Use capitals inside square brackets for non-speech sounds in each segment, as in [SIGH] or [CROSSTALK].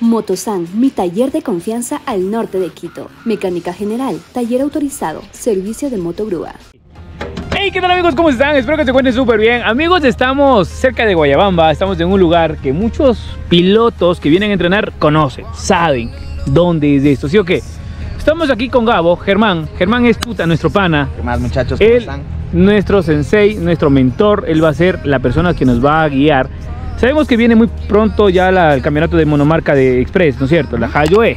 Motosan, mi taller de confianza al norte de Quito. Mecánica general, taller autorizado, servicio de motogrúa. Hey, ¿qué tal amigos? ¿Cómo están? Espero que se encuentren súper bien. Amigos, estamos cerca de Guayabamba, estamos en un lugar que muchos pilotos que vienen a entrenar conocen, saben dónde es esto, ¿sí o qué? Estamos aquí con Gabo, Germán. Germán es puta, nuestro pana. ¿Qué más muchachos? ¿Cómo Él, están? nuestro sensei, nuestro mentor, él va a ser la persona que nos va a guiar. Sabemos que viene muy pronto ya la- el campeonato de monomarca de Express, ¿no es cierto? La Hayo E.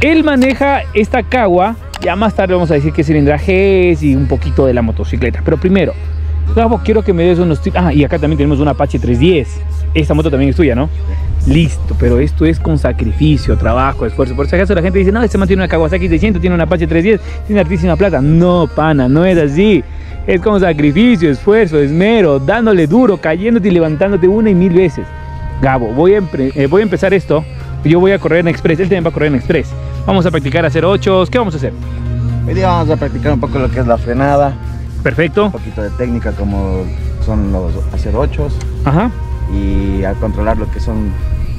Él maneja esta Kawa, ya más tarde vamos a decir qué cilindraje es y un poquito de la motocicleta. Pero primero, Gabo, quiero que me des unos tips. Ah, y acá también tenemos una Apache 310. Esta moto también es tuya, ¿no? Listo, pero esto es con sacrificio, trabajo, esfuerzo. Por si acaso la gente dice, no, este man tiene una Kawasaki 600, tiene una Apache 310, tiene altísima plata. No, pana, no es así. Es con sacrificio, esfuerzo, esmero, dándole duro, cayéndote y levantándote una y mil veces. Gabo, voy a, eh, voy a empezar esto. Yo voy a correr en Express, él también va a correr en Express. Vamos a practicar hacer ochos. ¿Qué vamos a hacer? Hoy día vamos a practicar un poco lo que es la frenada, Perfecto. un poquito de técnica como son los hacer ochos Ajá. y a controlar lo que son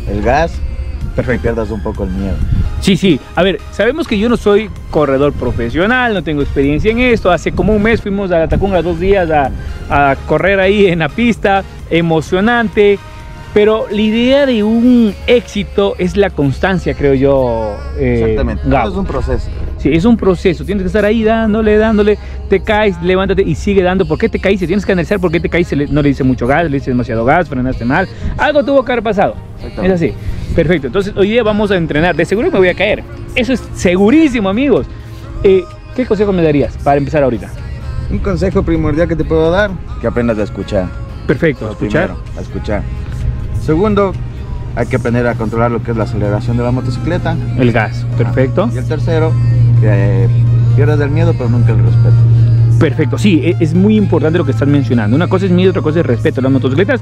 el gas, que Perfecto. pierdas un poco el miedo. Sí, sí. A ver, sabemos que yo no soy corredor profesional, no tengo experiencia en esto. Hace como un mes fuimos a la Tacunga dos días a, a correr ahí en la pista, emocionante. Pero la idea de un éxito es la constancia, creo yo. eh, Exactamente, Gabo. es un proceso. Sí, es un proceso. Tienes que estar ahí dándole, dándole. Te caes, levántate y sigue dando. ¿Por qué te caíste? Tienes que analizar por qué te caíste. No le dice mucho gas, le dice demasiado gas, frenaste mal. Algo tuvo que haber pasado. Es Exactamente. así. Perfecto. Entonces hoy día vamos a entrenar. De seguro me voy a caer. Eso es segurísimo, amigos. Eh, ¿Qué consejo me darías para empezar ahorita? Un consejo primordial que te puedo dar, que aprendas a escuchar. Perfecto. Lo Escuchar. primero, a escuchar. Segundo, hay que aprender a controlar lo que es la aceleración de la motocicleta. El gas. Perfecto. Y el tercero, que pierdas el miedo pero nunca el respeto. Perfecto, sí, e- es muy importante lo que estás mencionando. Una cosa es miedo, otra cosa es respeto. Las motocicletas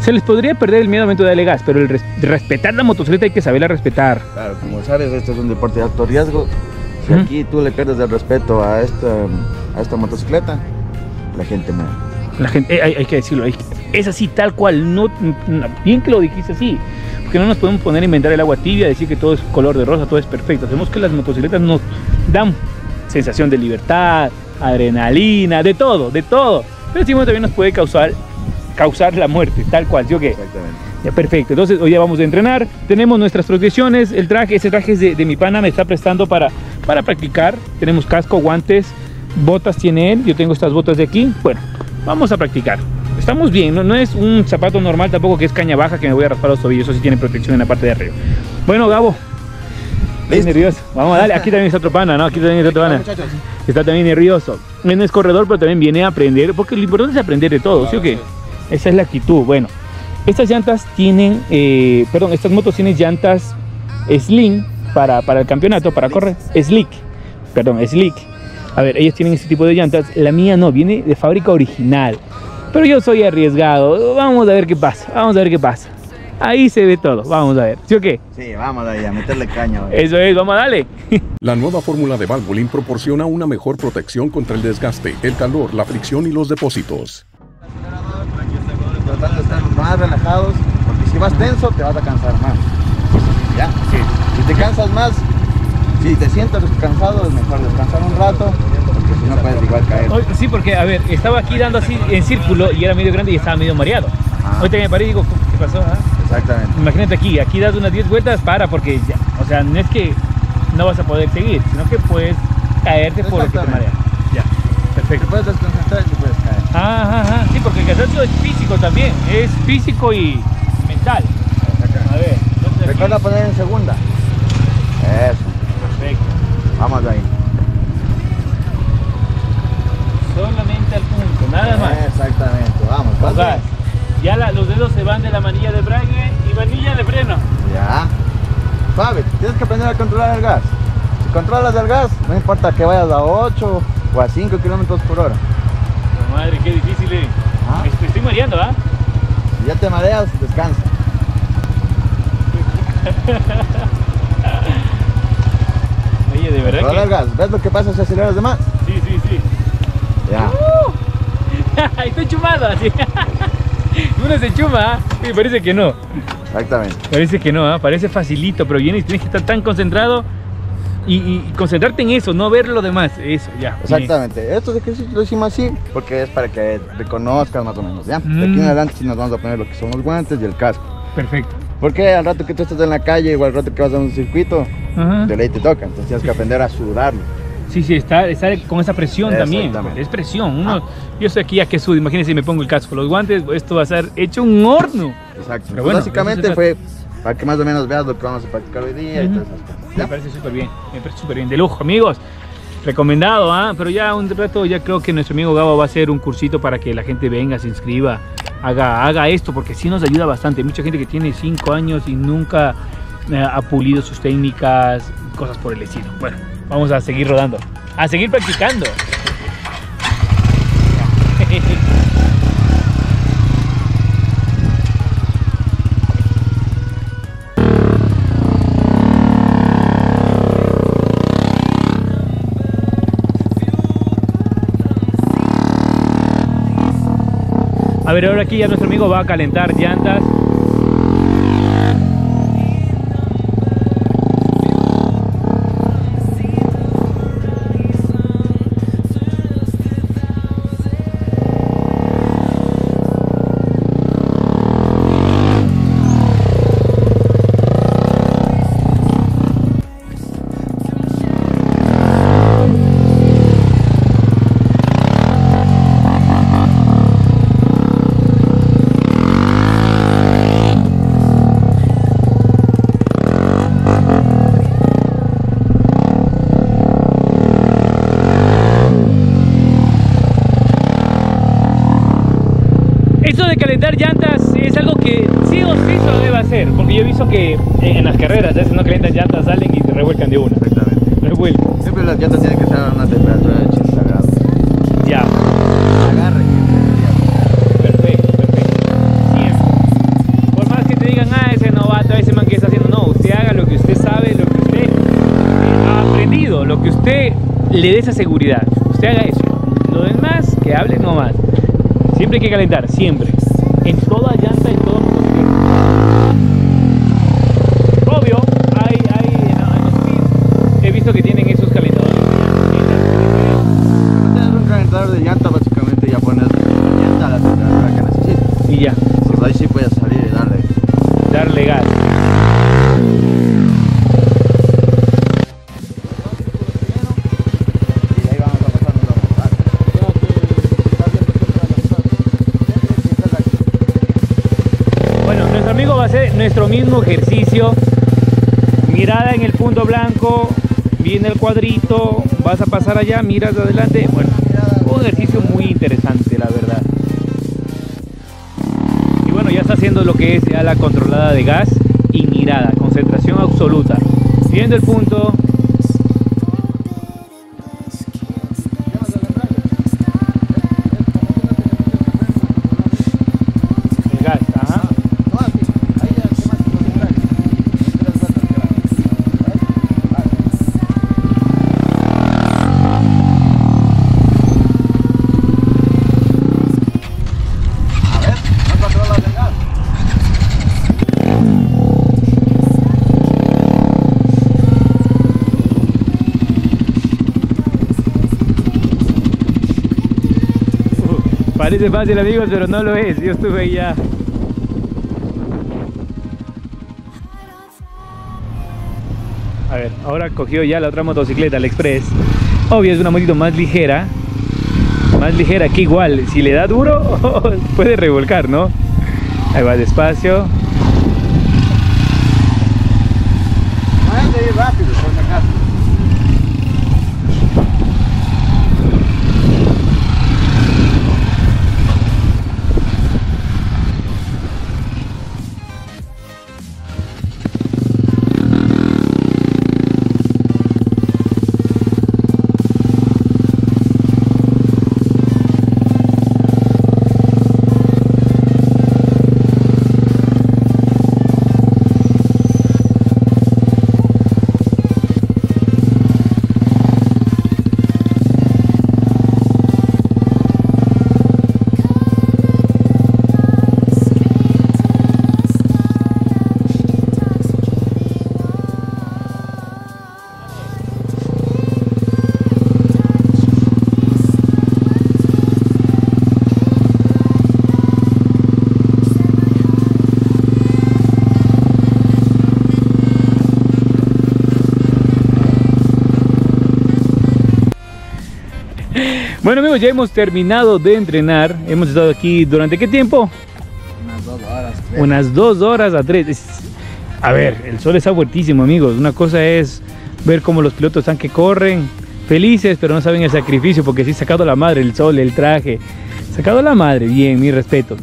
se les podría perder el miedo al momento de darle gas, pero el res- respetar la motocicleta hay que saberla respetar. Claro, como sabes, este es un deporte de alto riesgo. Si Ujú. aquí tú le pierdes el respeto a esta, a esta motocicleta, la gente muere. La gente, eh, hay, hay que decirlo, hay- es así, tal cual. No, no- bien que lo dijiste así, porque no nos podemos poner a inventar el agua tibia, decir que todo es color de rosa, todo es perfecto. Sabemos que las motocicletas nos dan sensación de libertad, adrenalina, de todo, de todo. Pero sí, también nos puede causar, causar la muerte, tal cual, ¿sí o qué? Exactamente. Ya, perfecto. Entonces hoy ya vamos a entrenar. Tenemos nuestras protecciones. El traje, ese traje es de, de mi pana, me está prestando para, para practicar. Tenemos casco, guantes, botas tiene él. Yo tengo estas botas de aquí. Bueno, vamos a practicar. Estamos bien, no, no es un zapato normal tampoco que es caña baja que me voy a raspar los tobillos. Eso sí tiene protección en la parte de arriba. Bueno, Gabo. Estoy Listo. nervioso. Vamos a darle. Aquí también está otro pana, ¿no? Aquí también está otro pana. Está también nervioso. Él no es corredor, pero también viene a aprender. Porque lo importante es aprender de todo, ¿sí o qué? Esa es la actitud. Bueno, estas llantas tienen, eh, perdón, estas motos tienen llantas slim para, para el campeonato, para correr. Slick, perdón, slick. A ver, ellos tienen este tipo de llantas. La mía no, viene de fábrica original. Pero yo soy arriesgado. Vamos a ver qué pasa. Vamos a ver qué pasa. Ahí se ve todo. Vamos a ver. ¿Sí o qué? Sí, vamos ahí a meterle caña. güey. Eso es, vamos a darle. [LAUGHS] La nueva fórmula de Valvoline proporciona una mejor protección contra el desgaste, el calor, la fricción y los depósitos. Tratando de estar más relajados, porque si vas tenso te vas a cansar más. ¿Ya? Si te cansas más, si te sientes cansado, es mejor descansar un rato, porque si no puedes igual caer. Sí, porque, a ver, estaba aquí dando así en círculo y era medio grande y estaba medio mareado. Ah. Ahorita me paré y digo, ¿qué pasó? ah? Exactamente. Imagínate aquí, aquí das unas 10 vueltas, para, porque ya, o sea, no es que no vas a poder seguir, sino que puedes caerte por lo que te marea. Ya, perfecto. desconcentrar te puedes caer. Ajá, ajá, sí, porque el cansancio es físico también, es físico y mental. A ver, Recuerda poner en segunda. Eso, Perfecto. vamos ahí. Solamente al punto, nada más. Exactamente, vamos. Ya la- los dedos se van de la manilla de embrague y manilla de freno. Ya. Suave, tienes que aprender a controlar el gas. Si controlas el gas, no importa que vayas a 8 o a 5 kilómetros por hora. Madre, qué difícil, eh. Ah. Me estoy mareando, ¿ah? Si ya te mareas, descansa. [LAUGHS] Oye, de verdad Controla el que... gas. ¿Ves lo que pasa si aceleras de más? Sí, sí, sí. Ya. [LAUGHS] Estoy chumado así. [LAUGHS] Uno se chuma. Sí, parece que no. Exactamente. Parece que no, ¿ah? parece facilito, pero vienes y tienes que estar tan concentrado y, y concentrarte en eso, no ver lo demás. Eso, ya. bien. Exactamente. Estos ejercicios lo hicimos así porque es para que reconozcas más o menos, ¿ya? De aquí Mm. en adelante sí nos vamos a poner lo que son los guantes y el casco. Perfecto. Porque al rato que tú estás en la calle o al rato que vas a un circuito, Ajá. de ley te toca. Entonces tienes que aprender a sudarlo. Sí, sí, está, está con esa presión también. Exactamente. Es presión. Uno, Yo estoy aquí a que sudo, imagínense si me pongo el casco, los guantes, esto va a ser hecho un horno. Exacto. Pero bueno, Básicamente fue para que más o menos veas lo que vamos a practicar hoy día y todas esas cosas. Me parece súper bien, me parece súper bien. De lujo, amigos. Recomendado, ¿ah? Pero ya un rato, ya creo que nuestro amigo Gabo va a hacer un cursito para que la gente venga, se inscriba, haga, haga esto, porque sí nos ayuda bastante. Hay mucha gente que tiene 5 años y nunca eh, ha pulido sus técnicas, cosas por el estilo. Bueno, vamos a seguir rodando, a seguir practicando. A ver, ahora aquí ya nuestro amigo va a calentar llantas. Calentar llantas es algo que sí o sí se lo debe hacer, porque yo he visto que en las carreras, ya si no calientan llantas, salen y te revuelcan de una. Exactamente. Revuelcan. Siempre las llantas tienen que estar a una temperatura de 80 grados. Ya, Agarre. perfecto, perfecto. Siempre. Por más que te digan, ah, ese novato, ese man que está haciendo, no, usted haga lo que usted sabe, lo que usted ha aprendido, lo que usted le dé esa seguridad. Usted haga eso. Lo demás, que hable nomás. Siempre hay que calentar, siempre. En toda llanta, ejercicio. Mirada en el punto blanco, viene el cuadrito, vas a pasar allá, miras adelante. Bueno, un ejercicio muy interesante, la verdad. Y bueno, ya está haciendo lo que es ya la controlada de gas y mirada, concentración absoluta. Viendo el punto. Parece fácil amigos, pero no lo es. Yo estuve ya. A ver, ahora cogió ya la otra motocicleta, el Express. Obvio, es una motito más ligera. Más ligera que igual, si le da duro, [LAUGHS] puede revolcar, ¿no? Ahí va despacio. Bueno amigos, ya hemos terminado de entrenar. Hemos estado aquí durante qué tiempo? Unas dos horas. creo. Unas dos horas a tres. Es- A ver, el sol está fuertísimo amigos. Una cosa es ver cómo los pilotos están que corren felices, pero no saben el sacrificio porque sí, sacado la madre el sol, el traje. Sacado la madre, bien, mi respeto.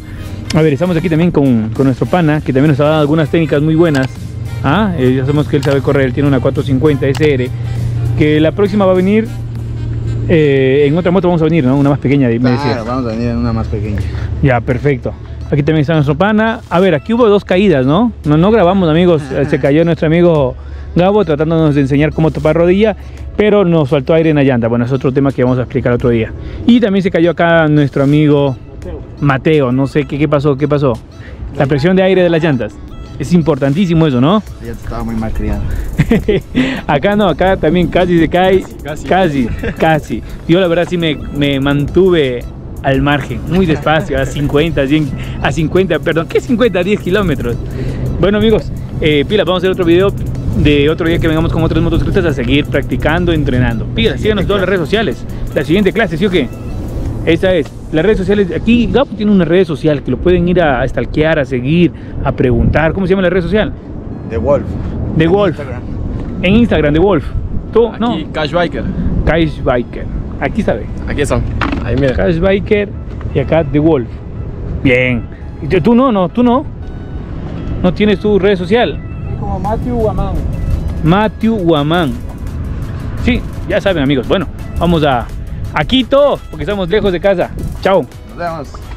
A ver, estamos aquí también con, con nuestro pana, que también nos ha dado algunas técnicas muy buenas. Ah, eh, ya sabemos que él sabe correr, él tiene una 450 SR, que la próxima va a venir, eh, en otra moto vamos a venir, ¿no? Una más pequeña, me. Claro, vamos a venir en una más pequeña. Ya, perfecto. Aquí también está nuestro pana. A ver, aquí hubo dos caídas, ¿no? No, no grabamos, amigos. Se cayó nuestro amigo Gabo tratándonos de enseñar cómo topar rodilla, pero nos faltó aire en la llanta. Bueno, es otro tema que vamos a explicar otro día. Y también se cayó acá nuestro amigo Mateo. No sé qué, qué pasó, qué pasó. La presión de aire de las llantas. Es importantísimo eso, ¿no? Ya estaba muy mal criado. [LAUGHS] acá no, acá también casi se cae. Casi. Casi, casi. Yo la verdad sí me, me mantuve al margen, muy despacio, a [LAUGHS] 50, 100, a 50, perdón, ¿qué 50? 10 kilómetros. Bueno amigos, eh, pila, vamos a hacer otro video de otro día que vengamos con otros motociclistas a seguir practicando, entrenando. Pila, síganos en todas las redes sociales. La siguiente clase, ¿sí o qué? Esa es. Las redes sociales, aquí Gabo tiene una red social que lo pueden ir a, a stalkear, a seguir, a preguntar. ¿Cómo se llama la red social? The Wolf. The Wolf. Instagram. En Instagram, The Wolf. ¿Tú? No. Cash Biker. Cash Biker. Aquí sabe. Aquí están. Ahí mira. Cash Biker y acá The Wolf. Bien. ¿Y tú- tú no, no, tú no. No tienes tu red social. Como Matthew Guamán. Matthew Guamán. Sí, ya saben amigos. Bueno, vamos a, a Quito porque estamos lejos de casa. Chao. Nos vemos.